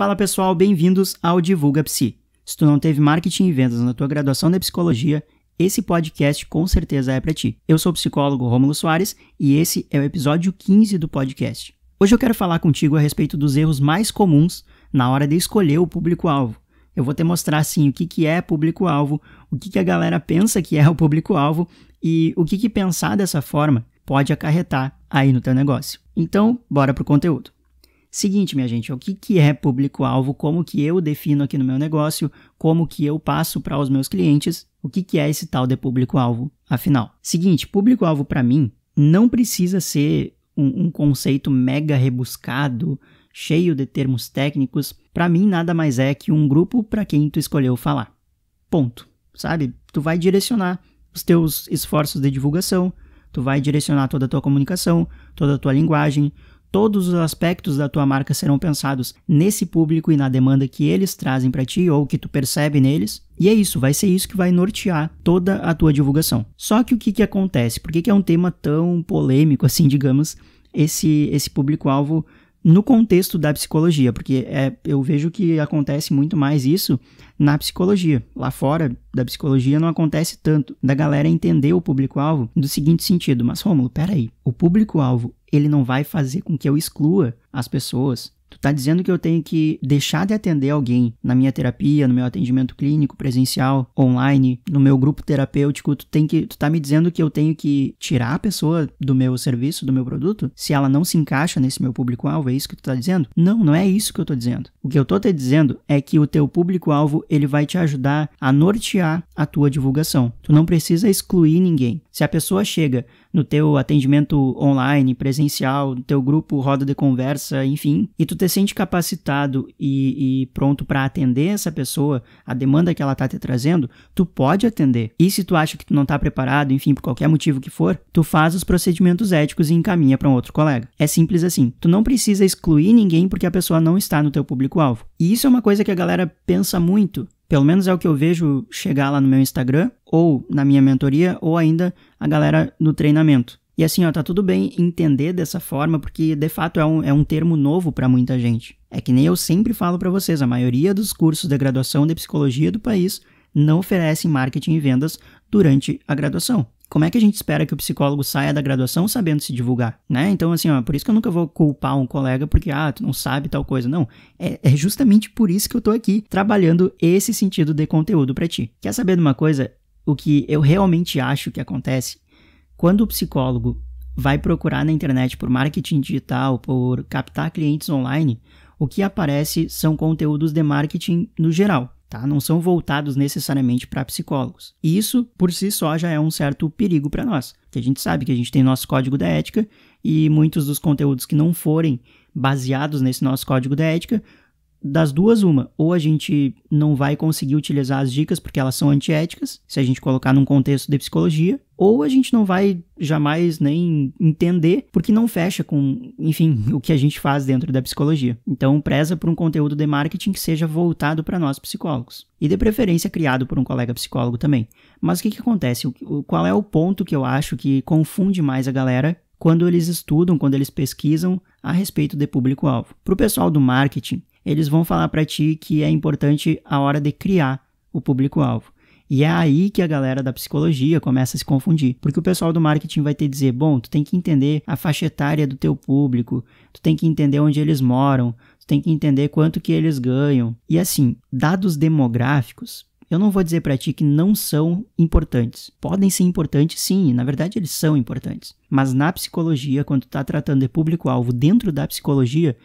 Fala pessoal, bem-vindos ao Divulga Psi. Se tu não teve marketing e vendas na tua graduação de psicologia, esse podcast com certeza é para ti. Eu sou o psicólogo Rômulo Soares e esse é o episódio 15 do podcast. Hoje eu quero falar contigo a respeito dos erros mais comuns na hora de escolher o público-alvo. Eu vou te mostrar assim o que, que é público-alvo, o que, que a galera pensa que é o público-alvo e o que, que pensar dessa forma pode acarretar aí no teu negócio. Então, bora pro conteúdo. Seguinte, minha gente, o que, que é público-alvo, como que eu defino aqui no meu negócio, como que eu passo para os meus clientes, o que, que é esse tal de público-alvo, afinal. Seguinte, público-alvo para mim não precisa ser um, um conceito mega rebuscado, cheio de termos técnicos. Para mim, nada mais é que um grupo para quem tu escolheu falar. Ponto. Sabe? Tu vai direcionar os teus esforços de divulgação, tu vai direcionar toda a tua comunicação, toda a tua linguagem, todos os aspectos da tua marca serão pensados nesse público e na demanda que eles trazem para ti ou que tu percebe neles. E é isso, vai ser isso que vai nortear toda a tua divulgação. Só que o que, que acontece? Por que, que é um tema tão polêmico assim, digamos, esse, esse público-alvo no contexto da psicologia, porque é, eu vejo que acontece muito mais isso na psicologia. Lá fora da psicologia não acontece tanto da galera entender o público-alvo do seguinte sentido, mas Rômulo, peraí, o público-alvo ele não vai fazer com que eu exclua as pessoas Tu tá dizendo que eu tenho que deixar de atender alguém na minha terapia, no meu atendimento clínico, presencial, online, no meu grupo terapêutico, tu tem que tu tá me dizendo que eu tenho que tirar a pessoa do meu serviço, do meu produto, se ela não se encaixa nesse meu público-alvo, é isso que tu tá dizendo? Não, não é isso que eu tô dizendo. O que eu tô te dizendo é que o teu público-alvo, ele vai te ajudar a nortear a tua divulgação. Tu não precisa excluir ninguém. Se a pessoa chega no teu atendimento online, presencial, no teu grupo roda de conversa, enfim, e tu te sente capacitado e, e pronto para atender essa pessoa, a demanda que ela tá te trazendo, tu pode atender. E se tu acha que tu não tá preparado, enfim, por qualquer motivo que for, tu faz os procedimentos éticos e encaminha para um outro colega. É simples assim. Tu não precisa excluir ninguém porque a pessoa não está no teu público-alvo. E isso é uma coisa que a galera pensa muito. Pelo menos é o que eu vejo chegar lá no meu Instagram, ou na minha mentoria, ou ainda a galera no treinamento. E assim, ó, tá tudo bem entender dessa forma, porque de fato é um, é um termo novo para muita gente. É que nem eu sempre falo para vocês, a maioria dos cursos de graduação de psicologia do país não oferecem marketing e vendas durante a graduação. Como é que a gente espera que o psicólogo saia da graduação sabendo se divulgar, né? Então, assim, ó, por isso que eu nunca vou culpar um colega porque, ah, tu não sabe tal coisa. Não, é, é justamente por isso que eu tô aqui trabalhando esse sentido de conteúdo para ti. Quer saber de uma coisa? O que eu realmente acho que acontece quando o psicólogo vai procurar na internet por marketing digital, por captar clientes online, o que aparece são conteúdos de marketing no geral tá? Não são voltados necessariamente para psicólogos. E isso, por si só, já é um certo perigo para nós, que a gente sabe que a gente tem nosso código da ética e muitos dos conteúdos que não forem baseados nesse nosso código da ética das duas, uma, ou a gente não vai conseguir utilizar as dicas porque elas são antiéticas, se a gente colocar num contexto de psicologia, ou a gente não vai jamais nem entender porque não fecha com, enfim, o que a gente faz dentro da psicologia. Então, preza por um conteúdo de marketing que seja voltado para nós psicólogos. E de preferência criado por um colega psicólogo também. Mas o que, que acontece? O, qual é o ponto que eu acho que confunde mais a galera quando eles estudam, quando eles pesquisam a respeito de público-alvo? Para o pessoal do marketing, eles vão falar para ti que é importante a hora de criar o público-alvo. E é aí que a galera da psicologia começa a se confundir, porque o pessoal do marketing vai te dizer, bom, tu tem que entender a faixa etária do teu público, tu tem que entender onde eles moram, tu tem que entender quanto que eles ganham. E assim, dados demográficos, eu não vou dizer para ti que não são importantes. Podem ser importantes sim, na verdade eles são importantes. Mas na psicologia, quando tu tá tratando de público-alvo dentro da psicologia,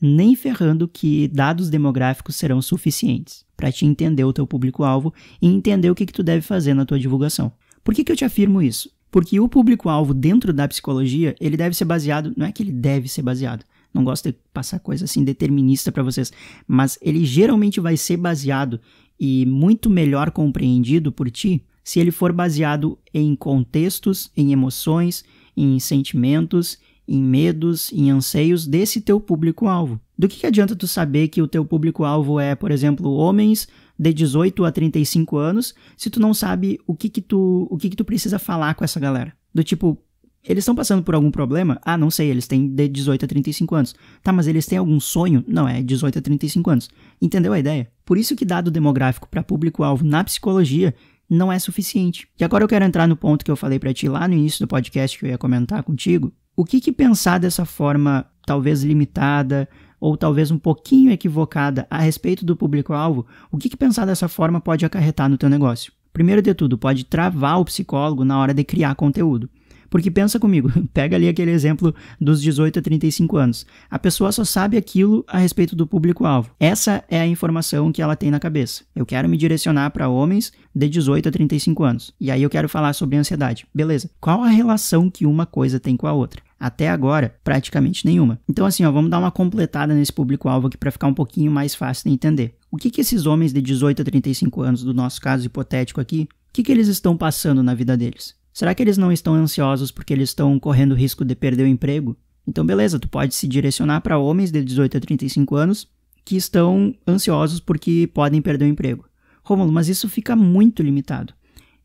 nem ferrando que dados demográficos serão suficientes para te entender o teu público-alvo e entender o que, que tu deve fazer na tua divulgação. Por que, que eu te afirmo isso? Porque o público-alvo dentro da psicologia, ele deve ser baseado, não é que ele deve ser baseado, não gosto de passar coisa assim determinista para vocês, mas ele geralmente vai ser baseado e muito melhor compreendido por ti se ele for baseado em contextos, em emoções, em sentimentos em medos, em anseios desse teu público-alvo. Do que, que adianta tu saber que o teu público-alvo é, por exemplo, homens de 18 a 35 anos, se tu não sabe o que que tu, o que que tu precisa falar com essa galera? Do tipo, Eles estão passando por algum problema? Ah, não sei, eles têm de 18 a 35 anos. Tá, mas eles têm algum sonho? Não, é 18 a 35 anos. Entendeu a ideia? Por isso que dado demográfico para público-alvo na psicologia não é suficiente. E agora eu quero entrar no ponto que eu falei para ti lá no início do podcast que eu ia comentar contigo. O que que pensar dessa forma talvez limitada ou talvez um pouquinho equivocada a respeito do público-alvo, o que, que pensar dessa forma pode acarretar no teu negócio? Primeiro de tudo, pode travar o psicólogo na hora de criar conteúdo. Porque pensa comigo, pega ali aquele exemplo dos 18 a 35 anos. A pessoa só sabe aquilo a respeito do público-alvo. Essa é a informação que ela tem na cabeça. Eu quero me direcionar para homens de 18 a 35 anos. E aí eu quero falar sobre ansiedade. Beleza. Qual a relação que uma coisa tem com a outra? Até agora, praticamente nenhuma. Então, assim, ó, vamos dar uma completada nesse público-alvo aqui para ficar um pouquinho mais fácil de entender. O que, que esses homens de 18 a 35 anos, do nosso caso hipotético aqui, o que, que eles estão passando na vida deles? Será que eles não estão ansiosos porque eles estão correndo risco de perder o emprego? Então, beleza, tu pode se direcionar para homens de 18 a 35 anos que estão ansiosos porque podem perder o emprego. Rômulo, mas isso fica muito limitado.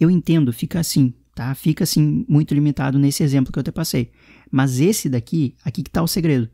Eu entendo, fica assim, tá? Fica assim muito limitado nesse exemplo que eu te passei. Mas esse daqui, aqui que está o segredo.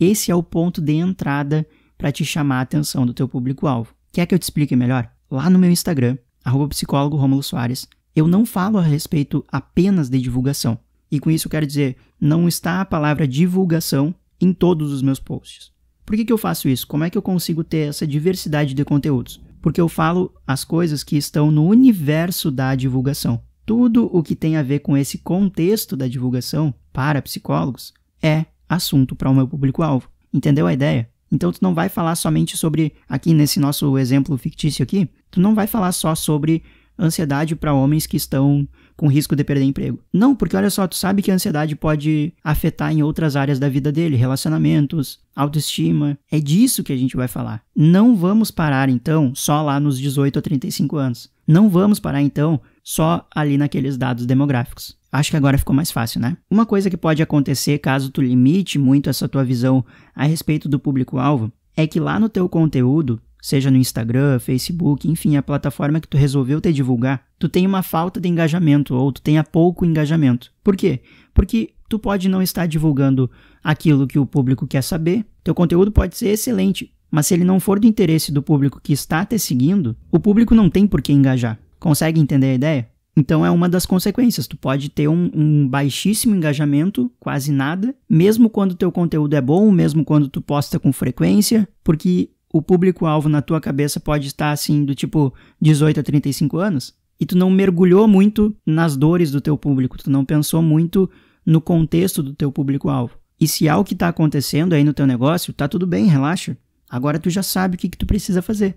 Esse é o ponto de entrada para te chamar a atenção do teu público-alvo. Quer que eu te explique melhor? Lá no meu Instagram, arroba psicólogo Romulo Soares, eu não falo a respeito apenas de divulgação. E com isso eu quero dizer, não está a palavra divulgação em todos os meus posts. Por que, que eu faço isso? Como é que eu consigo ter essa diversidade de conteúdos? Porque eu falo as coisas que estão no universo da divulgação. Tudo o que tem a ver com esse contexto da divulgação para psicólogos é assunto para o meu público-alvo. Entendeu a ideia? Então tu não vai falar somente sobre aqui nesse nosso exemplo fictício aqui, tu não vai falar só sobre ansiedade para homens que estão com risco de perder emprego. Não, porque olha só, tu sabe que a ansiedade pode afetar em outras áreas da vida dele, relacionamentos, autoestima. É disso que a gente vai falar. Não vamos parar então só lá nos 18 a 35 anos. Não vamos parar então só ali naqueles dados demográficos. Acho que agora ficou mais fácil, né? Uma coisa que pode acontecer caso tu limite muito essa tua visão a respeito do público-alvo é que lá no teu conteúdo seja no Instagram, Facebook, enfim, a plataforma que tu resolveu te divulgar, tu tem uma falta de engajamento ou tu tenha pouco engajamento. Por quê? Porque tu pode não estar divulgando aquilo que o público quer saber. Teu conteúdo pode ser excelente, mas se ele não for do interesse do público que está te seguindo, o público não tem por que engajar. Consegue entender a ideia? Então é uma das consequências. Tu pode ter um, um, baixíssimo engajamento, quase nada, mesmo quando teu conteúdo é bom, mesmo quando tu posta com frequência, porque o público-alvo na tua cabeça pode estar assim do tipo 18 a 35 anos e tu não mergulhou muito nas dores do teu público, tu não pensou muito no contexto do teu público-alvo. E se é o que está acontecendo aí no teu negócio, tá tudo bem, relaxa. Agora tu já sabe o que, que tu precisa fazer.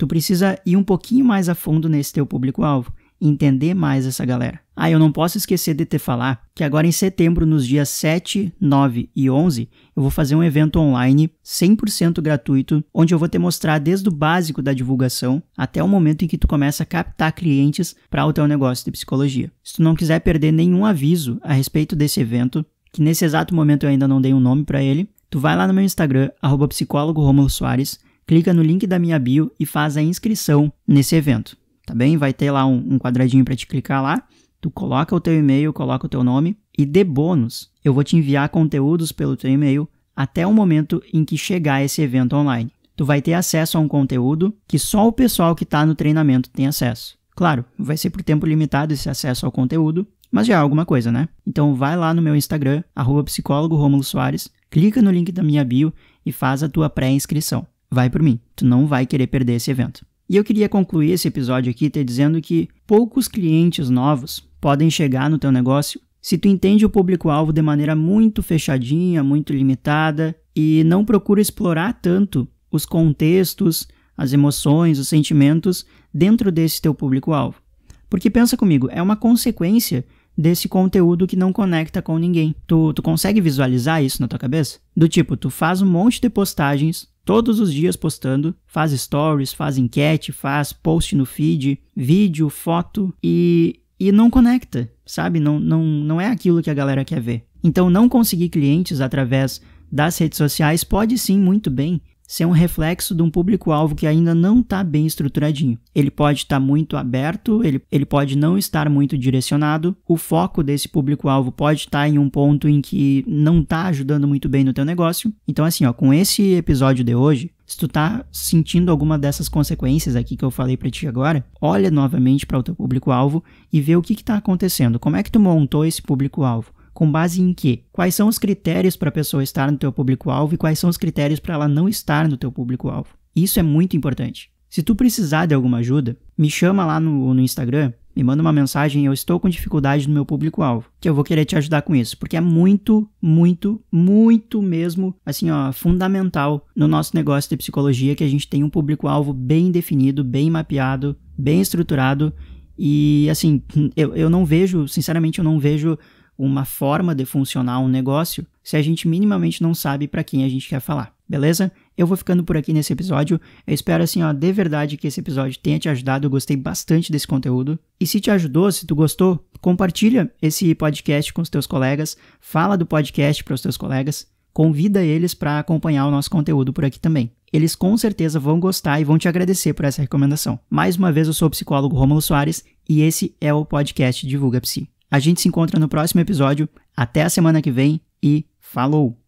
Tu precisa ir um pouquinho mais a fundo nesse teu público-alvo entender mais essa galera. Ah, eu não posso esquecer de te falar que agora em setembro, nos dias 7, 9 e 11, eu vou fazer um evento online 100% gratuito, onde eu vou te mostrar desde o básico da divulgação até o momento em que tu começa a captar clientes para o teu negócio de psicologia. Se tu não quiser perder nenhum aviso a respeito desse evento, que nesse exato momento eu ainda não dei um nome para ele, tu vai lá no meu Instagram, arroba psicólogo Soares, clica no link da minha bio e faz a inscrição nesse evento tá bem? Vai ter lá um, um quadradinho para te clicar lá. Tu coloca o teu e-mail, coloca o teu nome e de bônus eu vou te enviar conteúdos pelo teu e-mail até o momento em que chegar esse evento online. Tu vai ter acesso a um conteúdo que só o pessoal que está no treinamento tem acesso. Claro, vai ser por tempo limitado esse acesso ao conteúdo, mas já é alguma coisa, né? Então vai lá no meu Instagram, arroba psicólogo Romulo Soares, clica no link da minha bio e faz a tua pré-inscrição. Vai por mim, tu não vai querer perder esse evento. E eu queria concluir esse episódio aqui te dizendo que poucos clientes novos podem chegar no teu negócio se tu entende o público-alvo de maneira muito fechadinha, muito limitada e não procura explorar tanto os contextos, as emoções, os sentimentos dentro desse teu público-alvo. Porque pensa comigo, é uma consequência desse conteúdo que não conecta com ninguém. Tu, tu consegue visualizar isso na tua cabeça? Do tipo, tu faz um monte de postagens todos os dias postando, faz stories, faz enquete, faz post no feed, vídeo, foto e, e não conecta, sabe? Não, não, não é aquilo que a galera quer ver. Então, não conseguir clientes através das redes sociais pode sim muito bem ser um reflexo de um público-alvo que ainda não está bem estruturadinho. Ele pode estar tá muito aberto, ele, ele pode não estar muito direcionado, o foco desse público-alvo pode estar tá em um ponto em que não está ajudando muito bem no teu negócio. Então, assim, ó, com esse episódio de hoje, se tu tá sentindo alguma dessas consequências aqui que eu falei para ti agora, olha novamente para o teu público-alvo e vê o que está acontecendo. Como é que tu montou esse público-alvo? Com base em quê? Quais são os critérios para a pessoa estar no teu público-alvo e quais são os critérios para ela não estar no teu público-alvo? Isso é muito importante. Se tu precisar de alguma ajuda, me chama lá no, no Instagram, me manda uma mensagem, eu estou com dificuldade no meu público-alvo, que eu vou querer te ajudar com isso, porque é muito, muito, muito mesmo, assim, ó, fundamental no nosso negócio de psicologia que a gente tem um público-alvo bem definido, bem mapeado, bem estruturado e, assim, eu, eu não vejo, sinceramente, eu não vejo uma forma de funcionar um negócio se a gente minimamente não sabe para quem a gente quer falar, beleza? Eu vou ficando por aqui nesse episódio. Eu espero assim, ó, de verdade que esse episódio tenha te ajudado. Eu gostei bastante desse conteúdo. E se te ajudou, se tu gostou, compartilha esse podcast com os teus colegas, fala do podcast para os teus colegas, convida eles para acompanhar o nosso conteúdo por aqui também. Eles com certeza vão gostar e vão te agradecer por essa recomendação. Mais uma vez, eu sou o psicólogo Romulo Soares e esse é o podcast Divulga Psi. A gente se encontra no próximo episódio. Até a semana que vem e falou!